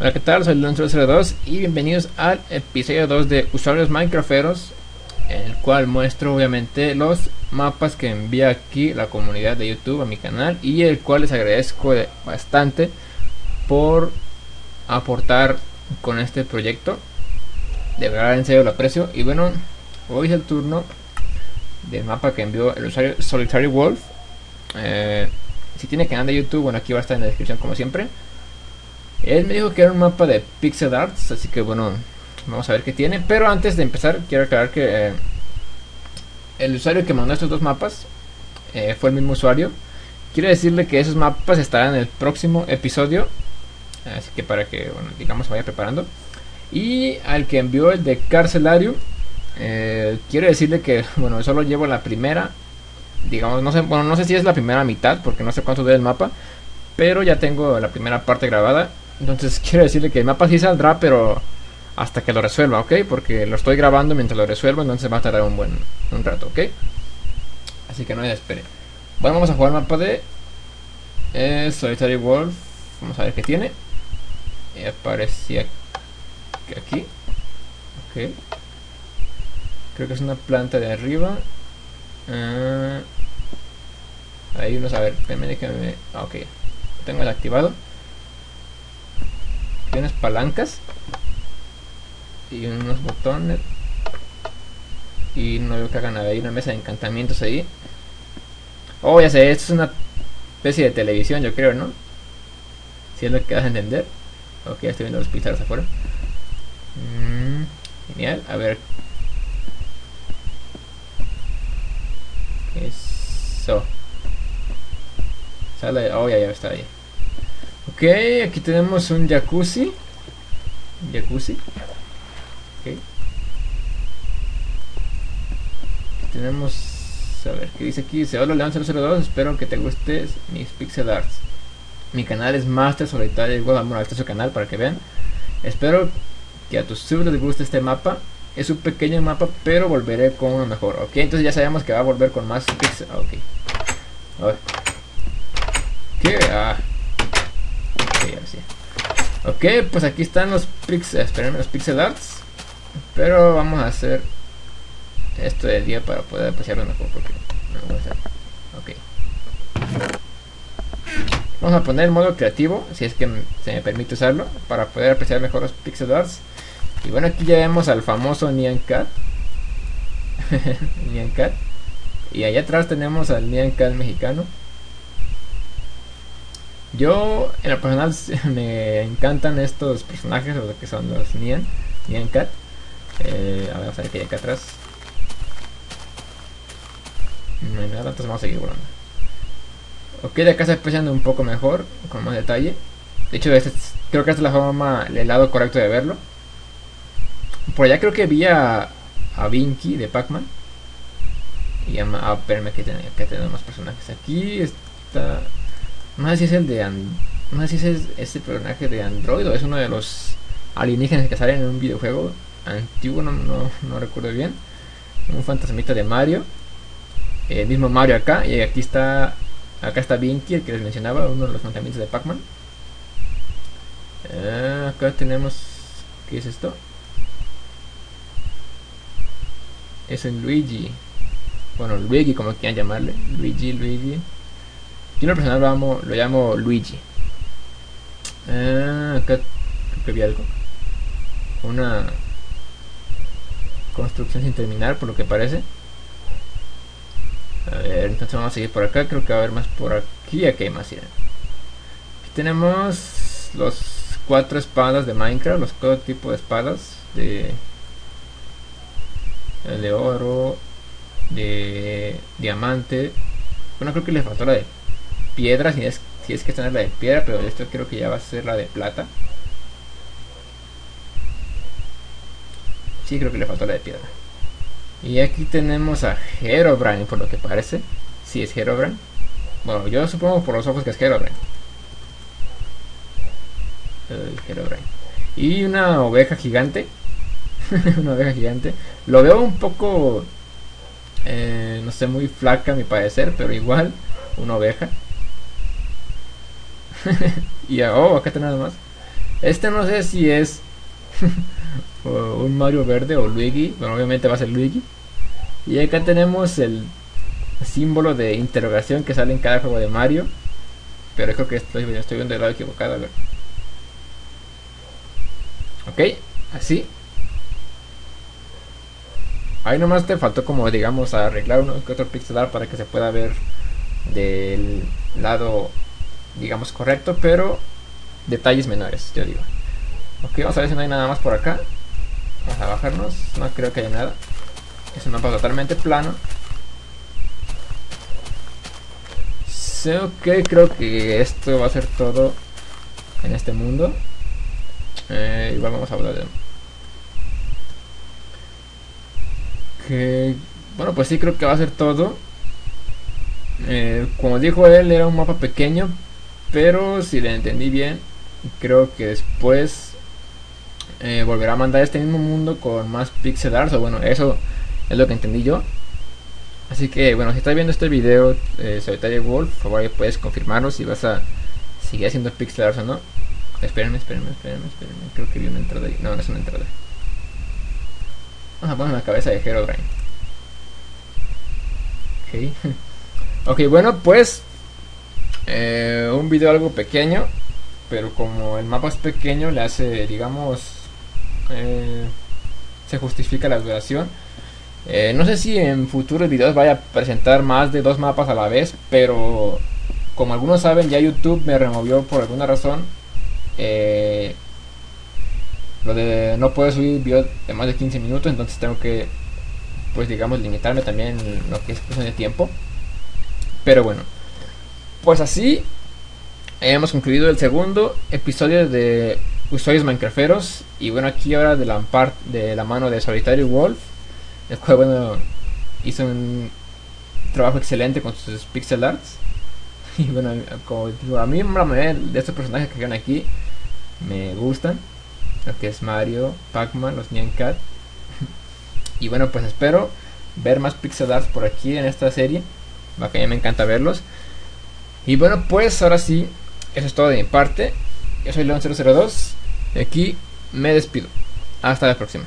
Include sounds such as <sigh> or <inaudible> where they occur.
Hola, ¿qué tal? Soy Lanzo02 y bienvenidos al episodio 2 de Usuarios Minecrafteros, en el cual muestro obviamente los mapas que envía aquí la comunidad de YouTube a mi canal y el cual les agradezco bastante por aportar con este proyecto. De verdad, en serio lo aprecio. Y bueno, hoy es el turno del mapa que envió el usuario Solitary Wolf. Eh, si tiene canal de YouTube, bueno, aquí va a estar en la descripción como siempre. Él me dijo que era un mapa de pixel arts, así que bueno, vamos a ver qué tiene. Pero antes de empezar, quiero aclarar que eh, el usuario que mandó estos dos mapas eh, fue el mismo usuario. Quiero decirle que esos mapas estarán en el próximo episodio. Así que para que, bueno, digamos, vaya preparando. Y al que envió el de Carcelario, eh, quiero decirle que, <laughs> bueno, solo llevo la primera. Digamos, no sé, bueno, no sé si es la primera mitad, porque no sé cuánto dura el mapa. Pero ya tengo la primera parte grabada entonces quiero decirle que el mapa sí saldrá, pero hasta que lo resuelva, ¿ok? Porque lo estoy grabando mientras lo resuelvo, entonces va a tardar un buen un rato, ¿ok? Así que no me espere. Bueno, vamos a jugar mapa de eh, Solitary Wolf. Vamos a ver qué tiene. Y aparecía aquí. Ok. Creo que es una planta de arriba. Ah, ahí vamos a ver. Déjame, ah, ok. Tengo el activado unas palancas y unos botones. Y no veo que hagan ahí una mesa de encantamientos ahí. Oh ya sé esto es una especie de televisión yo creo no si es lo que vas a entender. Ok ya estoy viendo los pizarros afuera. Mm, genial. A ver. Eso. Sale. Oh ya ya está ahí Ok, aquí tenemos un jacuzzi. Jacuzzi. Ok. tenemos. A ver, ¿qué dice aquí? Dice: Hola León 002, espero que te guste mis pixel arts. Mi canal es Master Solitario. Igual, bueno, este es su canal para que vean. Espero que a tus subs les guste este mapa. Es un pequeño mapa, pero volveré con uno mejor. Ok, entonces ya sabemos que va a volver con más pixel. Ok. ¿Qué? Ah. Ok, pues aquí están los pixel, los pixel arts. Pero vamos a hacer esto de día para poder apreciarlo mejor. Porque Vamos a poner el modo creativo, si es que se me permite usarlo, para poder apreciar mejor los pixel arts. Y bueno, aquí ya vemos al famoso Nyan Cat. <laughs> Nyan Cat. Y allá atrás tenemos al Nyan Cat mexicano. Yo, en lo personal, <laughs> me encantan estos personajes, lo que son los Nian, Nian Cat. Eh, a ver, vamos a ver qué hay acá atrás. No hay nada, entonces vamos a seguir volando. Ok, de acá se apreciando un poco mejor, con más detalle. De hecho, este creo que esta es la forma, el lado correcto de verlo. Por allá creo que vi a, a Vinky de Pac-Man. Y a, a verme que, que tenemos más personajes. Aquí está no sé si es el de. no sé este personaje de Android o es uno de los alienígenas que salen en un videojuego antiguo, no, no, recuerdo bien. Un fantasmita de Mario. El mismo Mario acá. Y aquí está. Acá está Vinky, el que les mencionaba, uno de los fantasmitas de Pac-Man. Ah, acá tenemos. ¿Qué es esto? Es el Luigi. Bueno, Luigi, como quieran llamarle. Luigi, Luigi. Yo en lo personal lo, lo llamo Luigi. Ah, acá creo que vi algo. Una construcción sin terminar, por lo que parece. A ver, entonces vamos a seguir por acá. Creo que va a haber más por aquí. Aquí hay más. Aquí tenemos los cuatro espadas de Minecraft. Los cuatro tipos de espadas. De, de oro. De diamante. Bueno, creo que le faltó la de piedra, si es, si es que esta es la de piedra, pero esto creo que ya va a ser la de plata. Sí, creo que le faltó la de piedra. Y aquí tenemos a Herobrine, por lo que parece. Si es Herobrine. Bueno, yo supongo por los ojos que es Herobrine. Herobrine. Y una oveja gigante. <laughs> una oveja gigante. Lo veo un poco... Eh, no sé, muy flaca a mi parecer, pero igual una oveja. <laughs> y oh, acá está nada más. Este no sé si es <laughs> un Mario verde o Luigi. Bueno, obviamente va a ser Luigi. Y acá tenemos el símbolo de interrogación que sale en cada juego de Mario. Pero creo que estoy, viendo el lado equivocado. A ver. Ok, así. Ahí nomás te faltó como digamos arreglar uno que otro pixel art para que se pueda ver del lado digamos correcto, pero detalles menores, yo digo. Ok, vamos a ver si no hay nada más por acá. Vamos a bajarnos, no creo que haya nada. Es un mapa totalmente plano. Sí, ok, creo que esto va a ser todo en este mundo. Eh, igual vamos a hablar de... Que... Bueno, pues sí, creo que va a ser todo. Eh, como dijo él, era un mapa pequeño, pero si le entendí bien, creo que después eh, volverá a mandar este mismo mundo con más pixel art. O bueno, eso es lo que entendí yo. Así que bueno, si estás viendo este video, eh, Solitario Wolf, por favor puedes confirmarlo si vas a seguir haciendo pixel art o no. Espérenme, espérenme, espérenme, espérenme. Creo que vi una entrada ahí. No, no es una entrada. Vamos a poner la cabeza de Herobrine. Ok. <laughs> ok, bueno, pues eh, un video algo pequeño, pero como el mapa es pequeño, le hace, digamos, eh, se justifica la duración. Eh, no sé si en futuros videos vaya a presentar más de dos mapas a la vez, pero como algunos saben, ya YouTube me removió por alguna razón. lo de no puedo subir videos de más de 15 minutos, entonces tengo que, pues digamos, limitarme también lo que es cuestión de tiempo. Pero bueno. Pues así hemos concluido el segundo episodio de usuarios Minecrafteros. Y bueno, aquí ahora de la, mano de Solitario Wolf, el cual bueno, hizo un trabajo excelente con sus pixel arts. <laughs> Y bueno, a mí de estos personajes que quedan aquí me gustan. Lo que es Mario, Pac-Man, los Nyan Cat. <laughs> Y bueno, pues espero ver más pixel arts por aquí en esta serie. Va que a mí me encanta verlos. Y bueno, pues ahora sí, eso es todo de mi parte. Yo soy León002 y aquí me despido. Hasta la próxima.